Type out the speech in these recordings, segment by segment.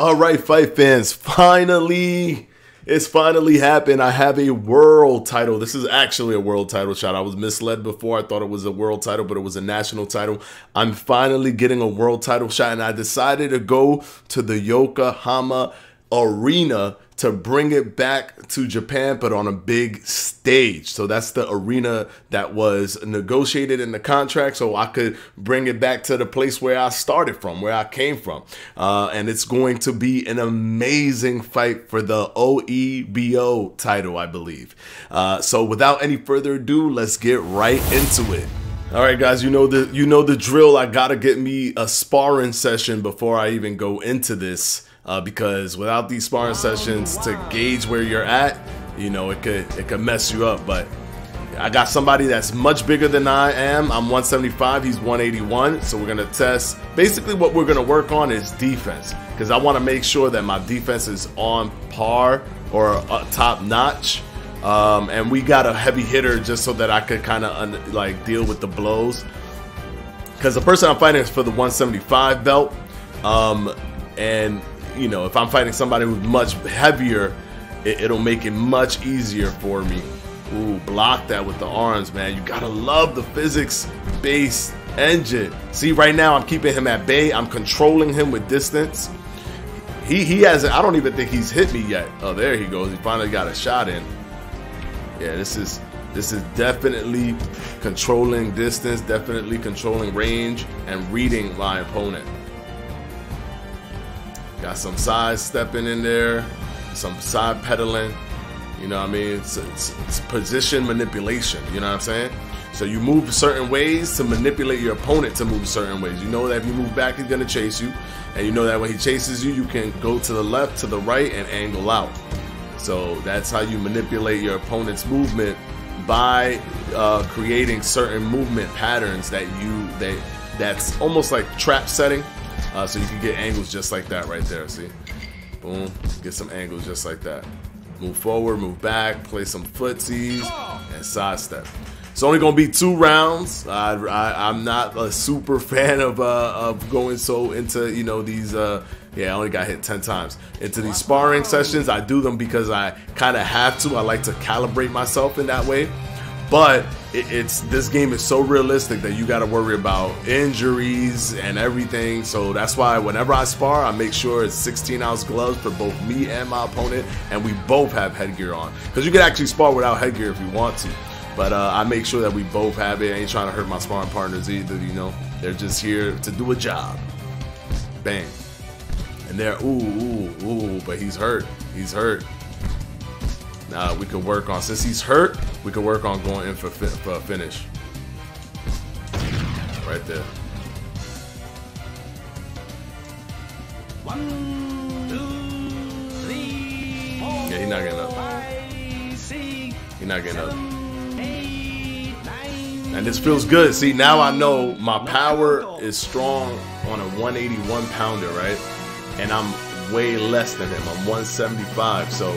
All right, fight fans, finally, it's finally happened. I have a world title. This is actually a world title shot. I was misled before. I thought it was a world title, but it was a national title. I'm finally getting a world title shot, and I decided to go to the Yokohama Arena to bring it back to Japan, but on a big stage. So that's the arena that was negotiated in the contract, so I could bring it back to the place where I started from, where I came from. Uh, and it's going to be an amazing fight for the OEBO title, I believe. Uh, so without any further ado, let's get right into it. All right, guys, you know the you know the drill. I gotta get me a sparring session before I even go into this uh, because without these sparring sessions to gauge where you're at, you know, it could it could mess you up. But I got somebody that's much bigger than I am. I'm 175, he's 181. So we're gonna test. Basically, what we're gonna work on is defense because I want to make sure that my defense is on par or uh, top notch. Um, and we got a heavy hitter just so that I could kind of like deal with the blows. Because the person I'm fighting is for the 175 belt. Um, and you know, if I'm fighting somebody who's much heavier, it, will make it much easier for me. Ooh, block that with the arms, man. You gotta love the physics based engine. See, right now I'm keeping him at bay. I'm controlling him with distance. He he hasn't. I don't even think he's hit me yet. Oh, there he goes. He finally got a shot in. Yeah, this is this is definitely controlling distance, definitely controlling range, and reading my opponent. Got some side stepping in there, some side pedaling. You know what I mean? It's, it's, it's, position manipulation. You know what I'm saying? So you move certain ways to manipulate your opponent to move certain ways. You know that if you move back, he's to chase you. And you know that when he chases you, you can go to the left, to the right, and angle out. So that's how you manipulate your opponent's movement by uh, creating certain movement patterns that you that that's almost like trap setting uh, so you can get angles just like that right there, see? Boom, get some angles just like that. Move forward, move back, play some footsies, and sidestep. It's only gonna be two rounds. I, am not a super fan of uh, of going so into you know these. Uh, yeah, I only got hit ten times into these sparring sessions. I do them because I kind of have to. I like to calibrate myself in that way. But it, it's this game is so realistic that you got to worry about injuries and everything. So that's why whenever I spar, I make sure it's 16 ounce gloves for both me and my opponent, and we both have headgear on. Because you can actually spar without headgear if you want to. But uh, I make sure that we both have it. I ain't trying to hurt my sparring partners either. You know, they're just here to do a job. Bang. And they're ooh ooh ooh, but he's hurt. He's hurt. Now we could work on since he's hurt we can work on going in for, for a finish. Right there. One, two, three, four, yeah, he's not getting up. He's not getting up. And this feels good. See, now I know my power is strong on a 181 pounder, right? And I'm way less than him. I'm 175. So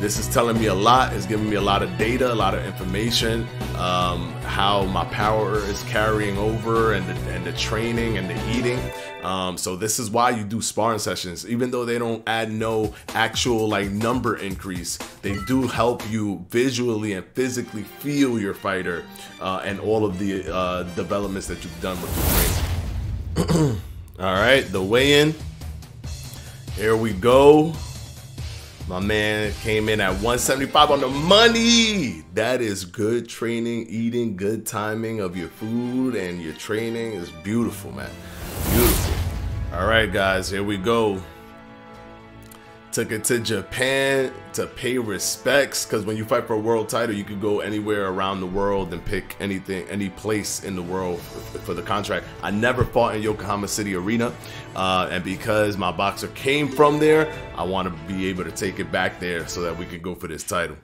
this is telling me a lot. It's giving me a lot of data, a lot of information, um, how my power is carrying over, and the, and the training and the eating. Um, so this is why you do sparring sessions, even though they don't add no actual like number increase. They do help you visually and physically feel your fighter uh, and all of the uh, developments that you've done with the training. all right, the weigh-in. Here we go. My man came in at 175 on the money. That is good training, eating, good timing of your food and your training is beautiful, man. Beautiful. All right, guys, here we go. Took it to Japan to pay respects because when you fight for a world title, you can go anywhere around the world and pick anything, any place in the world for, for the contract. I never fought in Yokohama City Arena, uh, and because my boxer came from there, I want to be able to take it back there so that we can go for this title.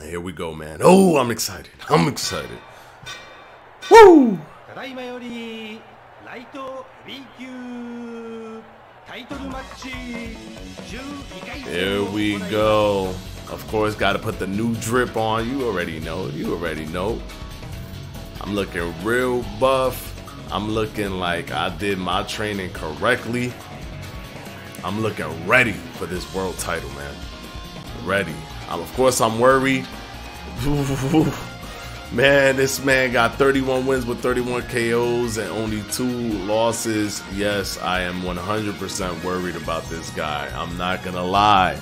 And here we go, man. Oh, I'm excited. I'm excited. Woo! Here we go. Of course, got to put the new drip on. You already know. You already know. I'm looking real buff. I'm looking like I did my training correctly. I'm looking ready for this world title, man. Ready. I'm, of course, I'm worried. Man, this man got 31 wins with 31 KOs and only two losses. Yes, I am 100% worried about this guy. I'm not going to lie.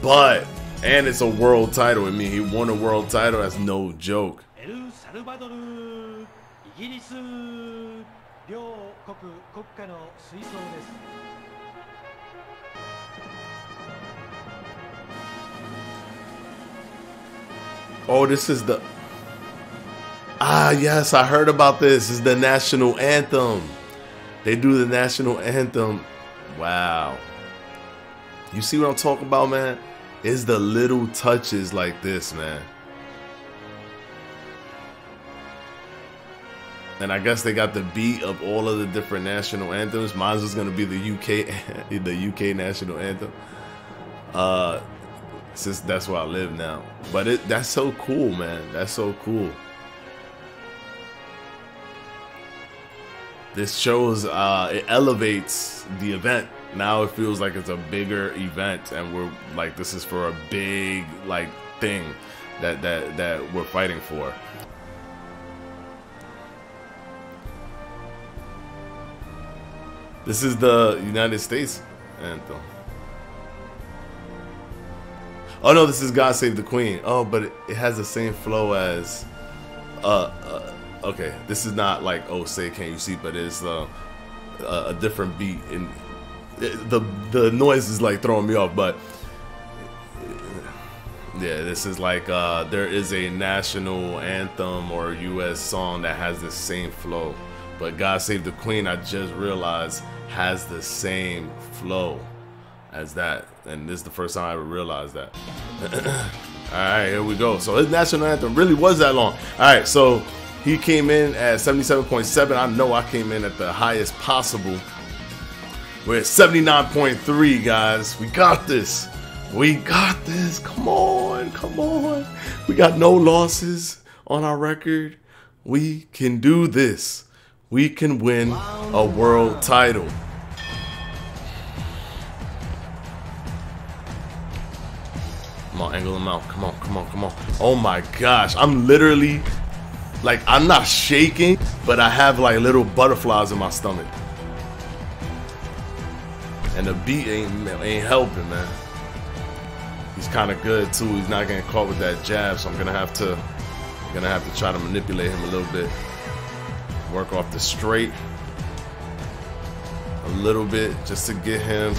But, and it's a world title. I mean, he won a world title. That's no joke. Oh, this is the Ah, yes, I heard about this. Is the national anthem. They do the national anthem. Wow. You see what I'm talking about, man? It's the little touches like this, man. And I guess they got the beat of all of the different national anthems. Mine's is gonna be the UK, the UK national anthem. Uh, since that's where I live now. But it that's so cool, man. That's so cool. This shows uh it elevates the event. Now it feels like it's a bigger event and we're like this is for a big like thing that that that we're fighting for. This is the United States anthem. Oh no, this is God Save the Queen. Oh, but it, has the same flow as. Uh, uh, okay, this is not like oh say can you see, but it's uh, a different beat and the the noise is like throwing me off. But yeah, this is like uh, there is a national anthem or U.S. song that has the same flow, but God Save the Queen, I just realized has the same flow as that. And this is the first time I ever realized that. All right, here we go. So his national anthem really was that long. All right, so he came in at 77.7. I know I came in at the highest possible. We're at 79.3, guys. We got this. We got this. Come on, come on. We got no losses on our record. We can do this. We can win a world title. Come on, angle them out. Come on, come on, come on. Oh my gosh. I'm literally, like, I'm not shaking, but I have like little butterflies in my stomach. And the beat ain't, ain't helping, man. He's kind of good too. He's not getting caught with that jab, so I'm gonna have to, I'm gonna have to try to manipulate him a little bit. Work off the straight a little bit just to get him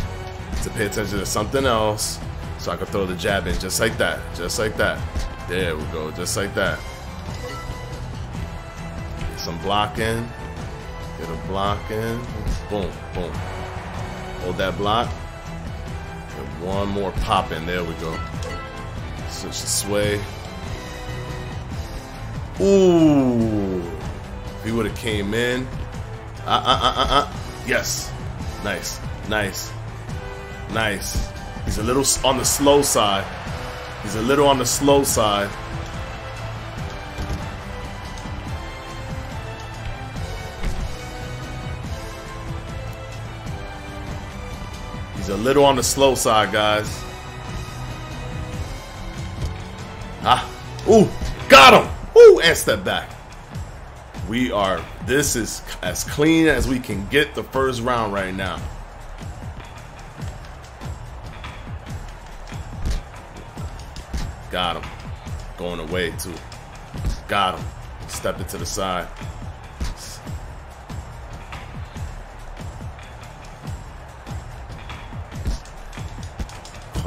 to pay attention to something else. So I can throw the jab in just like that. Just like that. There we go. Just like that. Some block in. Get a block in. Boom. Boom. Hold that block. Get one more pop in. There we go. Switch the sway. Ooh. He would have came in. Uh, uh, uh, uh, uh. Yes. Nice. Nice. Nice. He's a little on the slow side. He's a little on the slow side. A little on the slow side, guys. Ah. Ooh. Got him. Ooh. And step back. We are, this is as clean as we can get the first round right now. Got him. Going away, too. Got him. Stepped it to the side.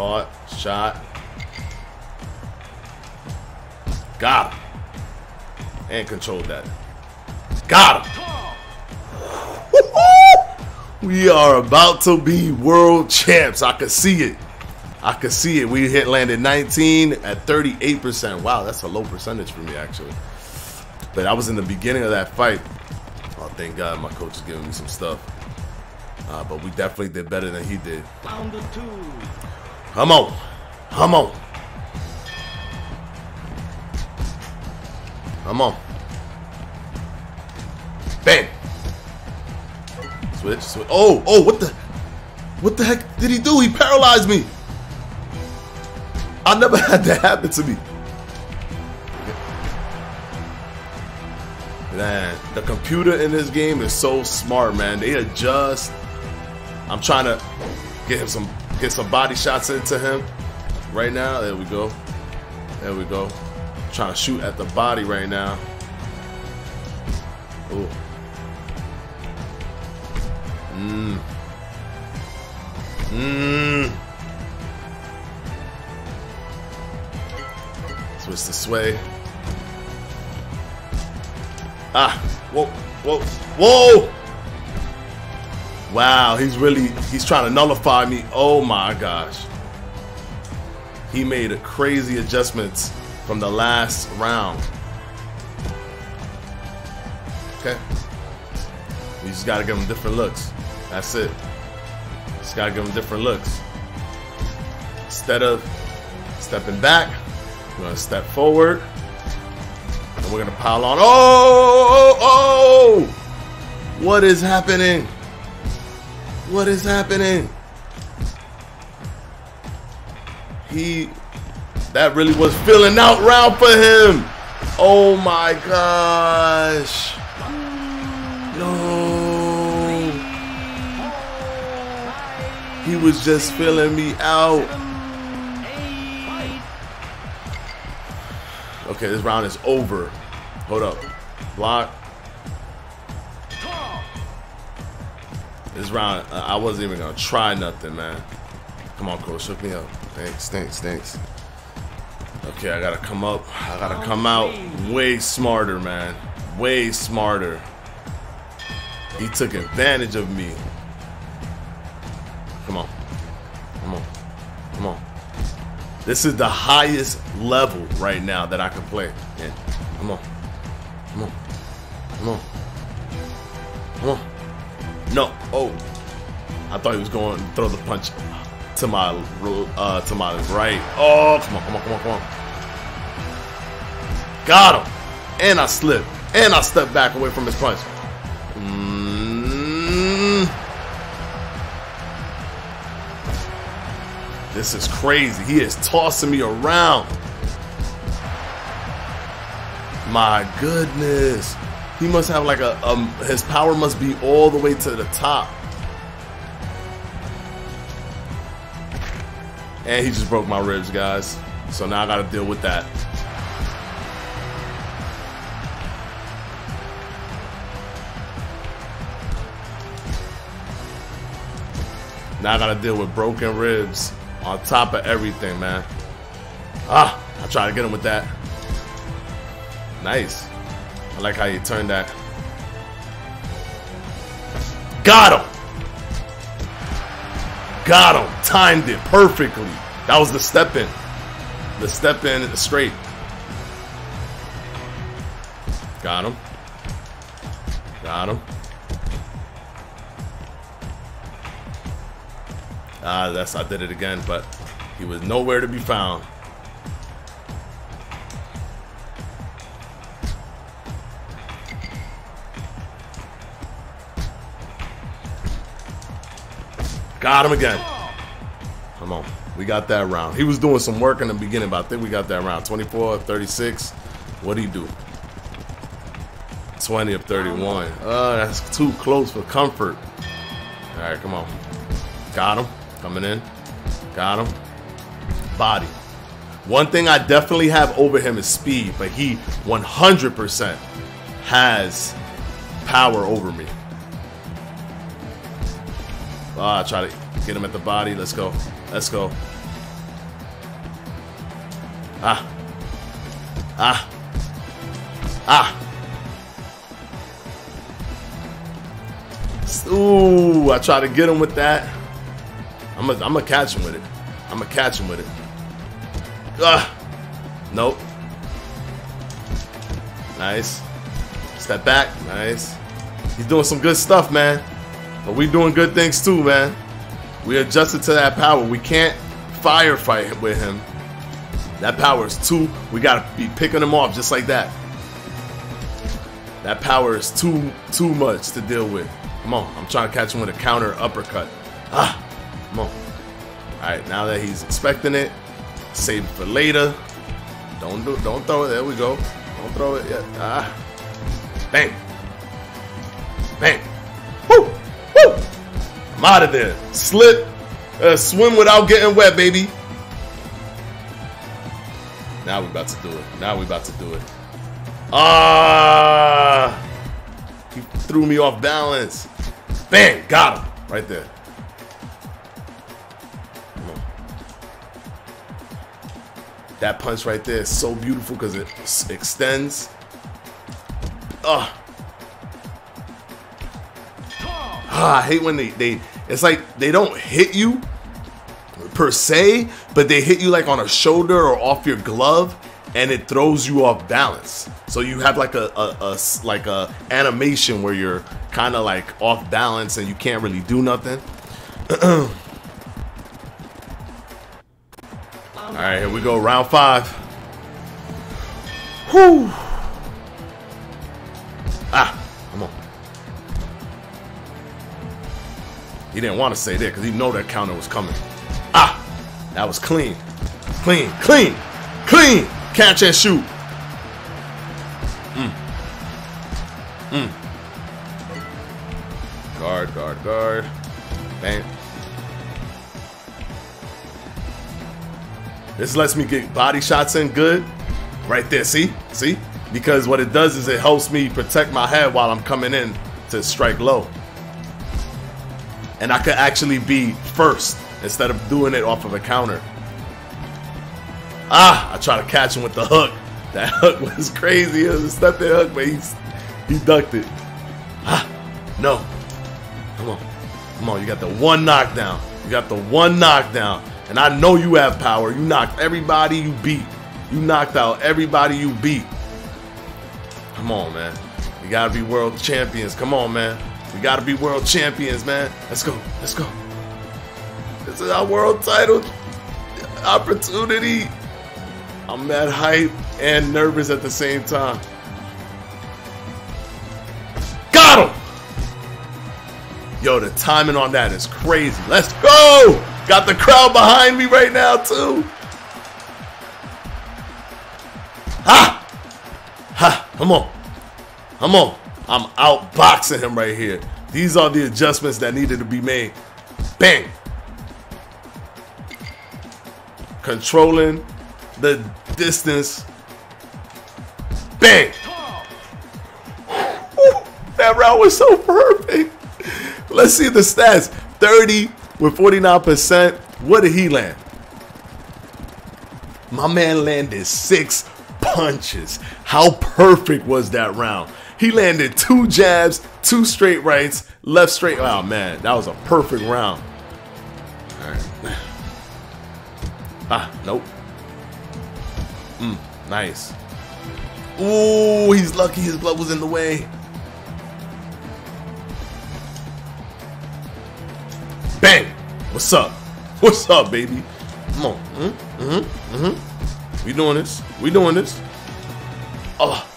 Caught. Shot. Got him. And controlled that. Got him. We are about to be world champs. I can see it. I could see it. We hit landed 19 at 38%. Wow, that's a low percentage for me actually. But I was in the beginning of that fight. Oh, thank God my coach is giving me some stuff. Uh, but we definitely did better than he did. Come on. Come on. Come on. Bang. Switch, switch. Oh, oh, what the? What the heck did he do? He paralyzed me. I never had that happen to me. Man, the computer in this game is so smart, man. They adjust. I'm trying to get him some get some body shots into him right now. There we go. There we go. Trying to shoot at the body right now. Ooh. Mmm. Mmm. Switch to sway. Ah, whoa, whoa, whoa! Wow, he's really, he's trying to nullify me. Oh my gosh. He made a crazy adjustments from the last round. Okay. We just gotta give him different looks. That's it. Just gotta give him different looks. Instead of stepping back, we're gonna step forward. And we're gonna pile on. Oh, oh, oh! oh. What is happening? What is happening? He, that really was filling out round for him. Oh my gosh. No. He was just filling me out. Okay, this round is over. Hold up. Block. This round, uh, I wasn't even gonna try nothing, man. Come on, coach, hook me up. Thanks, thanks, thanks. Okay, I gotta come up. I gotta come out way smarter, man. Way smarter. He took advantage of me. Come on. Come on. Come on. This is the highest level right now that I can play in. Come on. Come on. Come on. No. Oh. I thought he was going to throw the punch to my uh, to my right. Oh, come on, come on, come on, come on. Got him. And I slipped. And I stepped back away from his punch. Mm. This is crazy. He is tossing me around. My goodness. He must have like a, um, his power must be all the way to the top. And he just broke my ribs, guys. So now I gotta deal with that. Now I gotta deal with broken ribs on top of everything, man. Ah, I try to get him with that. Nice. I like how you turned that. Got him! Got him! Timed it perfectly. That was the step in. The step in the straight. Got him. Got him. Ah, that's I did it again, but he was nowhere to be found. Got him again. Come on. We got that round. He was doing some work in the beginning, but I think we got that round. 24 36. What do you do? 20 of 31. Uh, that's too close for comfort. All right, come on. Got him. Coming in. Got him. Body. One thing I definitely have over him is speed, but he 100% has power over me. Ah, try to get him at the body. Let's go. Let's go. Ah. Ah. Ah. Ooh, I try to get him with that. I'm gonna I'm catch him with it. I'm gonna catch him with it. Ah. Nope. Nice. Step back. Nice. He's doing some good stuff, man. But we doing good things too, man. We adjusted to that power. We can't firefight with him. That power is too, we gotta be picking him off just like that. That power is too, too much to deal with. Come on, I'm trying to catch him with a counter uppercut. Ah, Come on. All right, now that he's expecting it, save it for later. Don't do, don't throw it. There we go. Don't throw it yet. Ah, bang, bang. I'm out of there. Slip, uh, swim without getting wet, baby. Now we about to do it. Now we about to do it. Ah, he threw me off balance. Bang, got him right there. That punch right there is so beautiful because it extends. Ah. Ah, I hate when they, they, it's like they don't hit you per se, but they hit you like on a shoulder or off your glove and it throws you off balance. So you have like a, a, a like a animation where you're kind of like off balance and you can't really do nothing. All right, here we go, round five. Whew. He didn't want to say that because he know that counter was coming. Ah, that was clean, clean, clean, clean. Catch and shoot. Mm. Mm. Guard, guard, guard. Bang. This lets me get body shots in good. Right there, see? See? Because what it does is it helps me protect my head while I'm coming in to strike low. And I could actually be first instead of doing it off of a counter. Ah, I try to catch him with the hook. That hook was crazy. It was a step hook, but he's, he ducked it. Ah, no. Come on. Come on, you got the one knockdown. You got the one knockdown. And I know you have power. You knocked everybody you beat. You knocked out everybody you beat. Come on, man. You gotta be world champions. Come on, man. We gotta be world champions, man. Let's go. Let's go. This is our world title opportunity. I'm mad hype and nervous at the same time. Got him! Yo, the timing on that is crazy. Let's go! Got the crowd behind me right now, too. Ha! Ha! Come on. Come on. I'm outboxing him right here. These are the adjustments that needed to be made. Bang! Controlling the distance. Bang! that round was so perfect. Let's see the stats. 30 with 49%. What did he land? My man landed six punches. How perfect was that round? He landed two jabs, two straight rights, left straight. Oh man, that was a perfect round. All right. Ah, nope. Mm, nice. Ooh, he's lucky his glove was in the way. Bang! What's up? What's up, baby? Come on. Mm-hmm. Mm-hmm. Mm-hmm. We doing this. We doing this. Oh.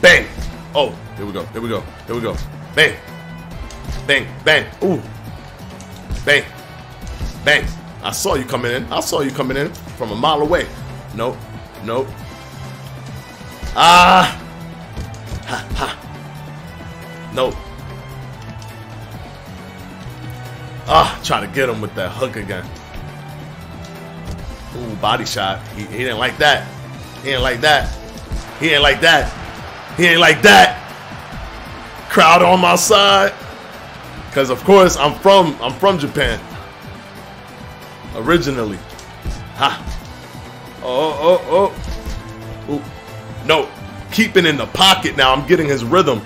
Bang. Oh, here we go. Here we go. Here we go. Bang. Bang. Bang. Ooh. Bang. Bang. I saw you coming in. I saw you coming in from a mile away. Nope. Nope. Ah. Ha ha. Nope. Ah, try to get him with that hook again. Ooh, body shot. He, he didn't like that. He didn't like that. He ain't like that. He ain't like that. Crowd on my side. Cause of course I'm from I'm from Japan. Originally. Ha. Oh oh oh. Ooh. No. Keeping in the pocket now. I'm getting his rhythm.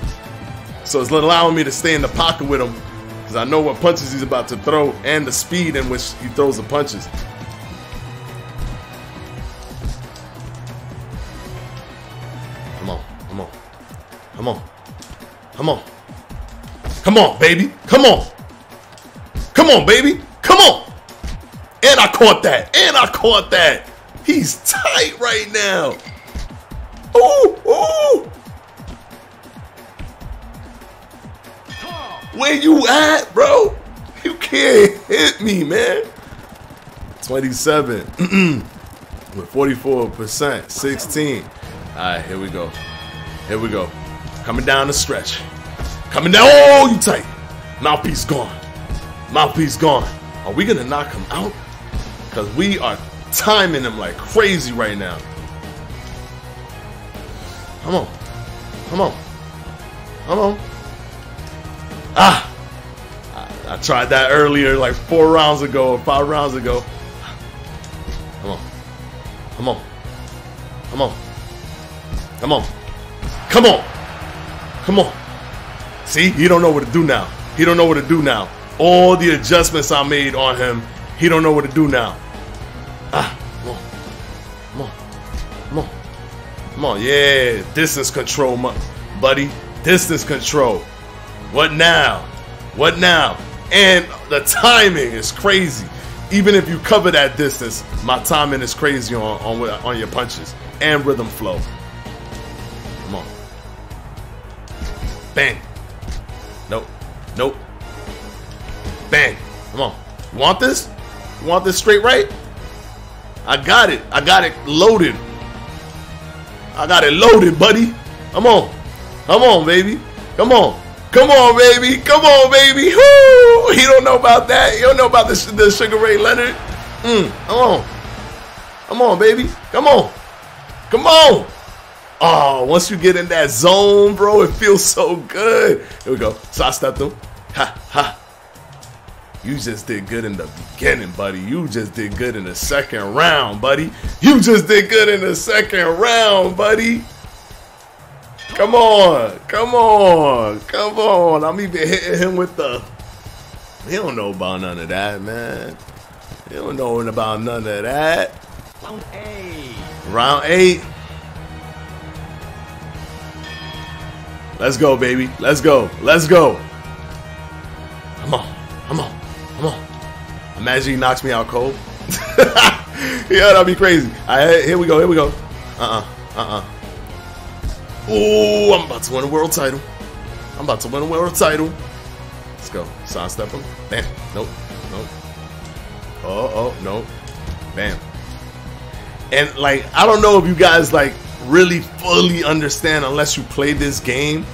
So it's allowing me to stay in the pocket with him because I know what punches he's about to throw and the speed in which he throws the punches. Come on, come on, baby, come on, come on, baby, come on. And I caught that, and I caught that. He's tight right now. Ooh, ooh. Where you at, bro? You can't hit me, man. 27 with 44%, 16. All right, here we go. Here we go. Coming down the stretch. Coming down. Oh, you tight. Mouthpiece gone. Mouthpiece gone. Are we going to knock him out? Because we are timing him like crazy right now. Come on. Come on. Come on. Ah! I, I tried that earlier, like four rounds ago or five rounds ago. Come on. Come on. Come on. Come on. Come on. Come on. See, he don't know what to do now. He don't know what to do now. All the adjustments I made on him, he don't know what to do now. Ah, come on. Come on. Come on. Come on. Yeah, distance control, buddy. Distance control. What now? What now? And the timing is crazy. Even if you cover that distance, my timing is crazy on, on, on your punches and rhythm flow. Bang. Nope. Nope. Bang. Come on. You want this? You want this straight right? I got it. I got it loaded. I got it loaded, buddy. Come on. Come on, baby. Come on. Come on, baby. Come on, baby. Whoo! He don't know about that. He don't know about the, the Sugar Ray Leonard. Mm, come on. Come on, baby. Come on. Come on. Oh, once you get in that zone, bro, it feels so good. Here we go. So I stepped him. Ha, ha. You just did good in the beginning, buddy. You just did good in the second round, buddy. You just did good in the second round, buddy. Come on. Come on. Come on. I'm even hitting him with the. He don't know about none of that, man. He don't know about none of that. Round eight. Round eight. Let's go, baby. Let's go. Let's go. Come on. Come on. Come on. Imagine he knocks me out cold. yeah, that'd be crazy. All right, here we go. Here we go. Uh-uh. Uh-uh. Oh, I'm about to win a world title. I'm about to win a world title. Let's go. Sidestep him. Bam. Nope. Nope. Oh, oh, no. Bam. And, like, I don't know if you guys, like, really fully understand unless you play this game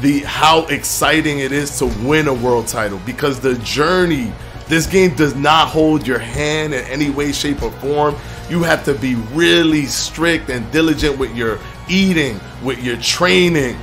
the how exciting it is to win a world title. Because the journey this game does not hold your hand in any way shape or form. You have to be really strict and diligent with your eating with your training.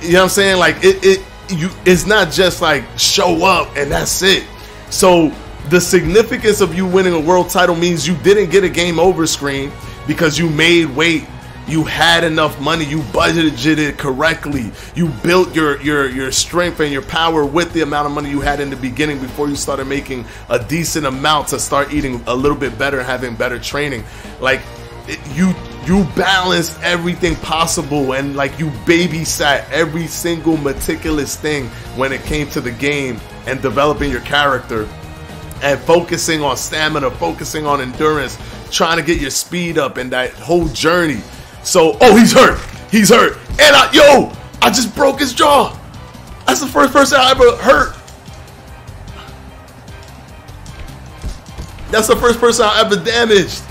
You know what i'm saying? Like it, it you it's not just like show up and that's it. So the significance of you winning a world title means you didn't get a game over screen because you made weight you had enough money you budgeted it correctly. You built your your your strength and your power with the amount of money you had in the beginning before you started making a decent amount to start eating a little bit better having better training. Like it, you you balanced everything possible and like you babysat every single meticulous thing when it came to the game and developing your character and focusing on stamina focusing on endurance trying to get your speed up and that whole journey so, oh, he's hurt. He's hurt. And I, yo, I just broke his jaw. That's the first person I ever hurt. That's the first person I ever damaged.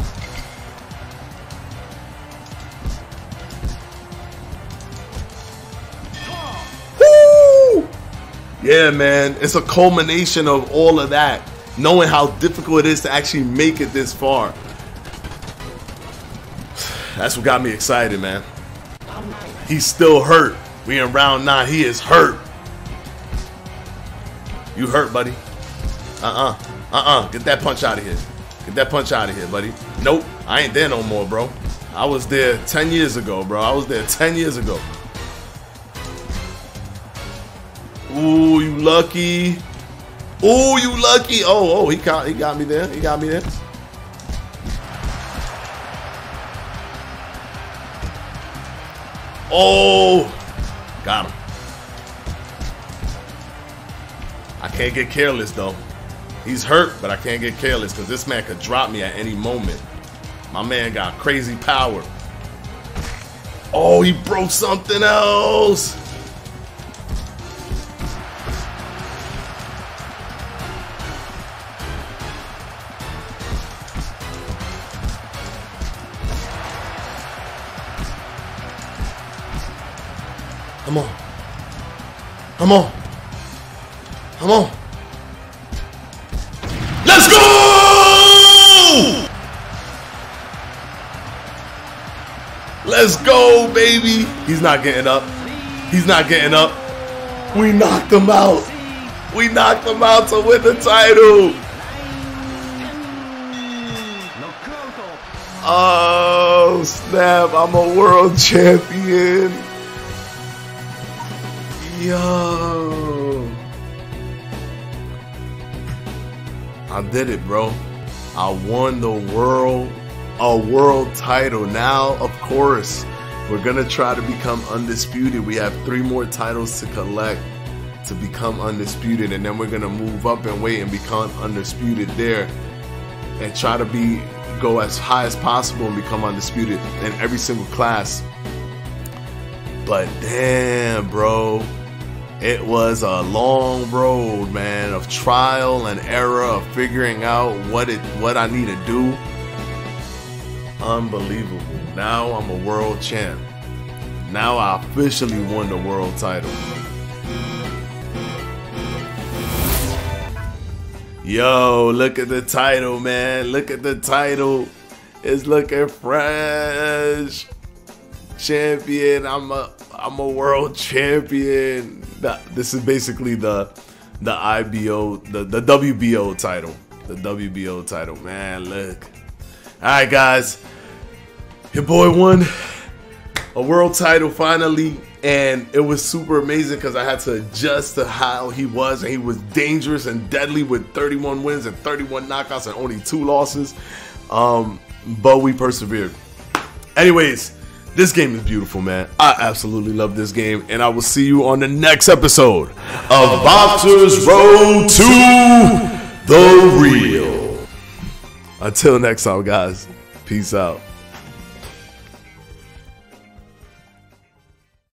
Yeah, man. It's a culmination of all of that. Knowing how difficult it is to actually make it this far. That's what got me excited, man. He's still hurt. We in round nine. He is hurt. You hurt, buddy. Uh-uh. Uh-uh. Get that punch out of here. Get that punch out of here, buddy. Nope. I ain't there no more, bro. I was there 10 years ago, bro. I was there 10 years ago. Ooh, you lucky. Ooh, you lucky. Oh, oh, he got, he got me there. He got me there. Oh, got him. I can't get careless though. He's hurt, but I can't get careless because this man could drop me at any moment. My man got crazy power. Oh, he broke something else. Come on. Come on. Let's go! Let's go, baby. He's not getting up. He's not getting up. We knocked him out. We knocked him out to win the title. Oh, snap. I'm a world champion. Yo. I did it, bro. I won the world, a world title. Now, of course, we're gonna try to become undisputed. We have three more titles to collect to become undisputed, and then we're gonna move up and wait and become undisputed there, and try to be go as high as possible and become undisputed in every single class. But damn, bro. It was a long road, man, of trial and error, of figuring out what it what I need to do. Unbelievable. Now I'm a world champ. Now I officially won the world title. Yo, look at the title, man. Look at the title. It's looking fresh. Champion. I'm a I'm a world champion. This is basically the the IBO, the, the WBO title. The WBO title. Man, look. Alright guys. Your boy won a world title finally. And it was super amazing because I had to adjust to how he was. And he was dangerous and deadly with 31 wins and 31 knockouts and only two losses. Um, but we persevered. Anyways, this game is beautiful, man. I absolutely love this game, and I will see you on the next episode of Boxers Road to the Real. Until next time, guys. Peace out.